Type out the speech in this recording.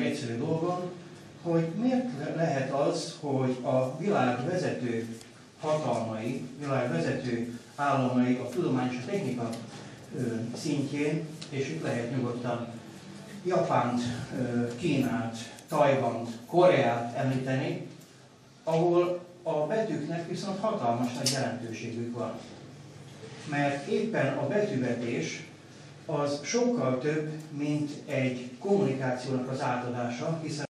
egyszerű dolgon, hogy miért lehet az, hogy a világ vezető hatalmai, világ vezető államai a tudomány és a technika szintjén, és itt lehet nyugodtan Japánt, Kínát, Tajvant, Koreát említeni, ahol a betűknek viszont hatalmas nagy jelentőségük van. Mert éppen a betűvetés az sokkal több, mint egy kommunikációnak az átadása, hiszen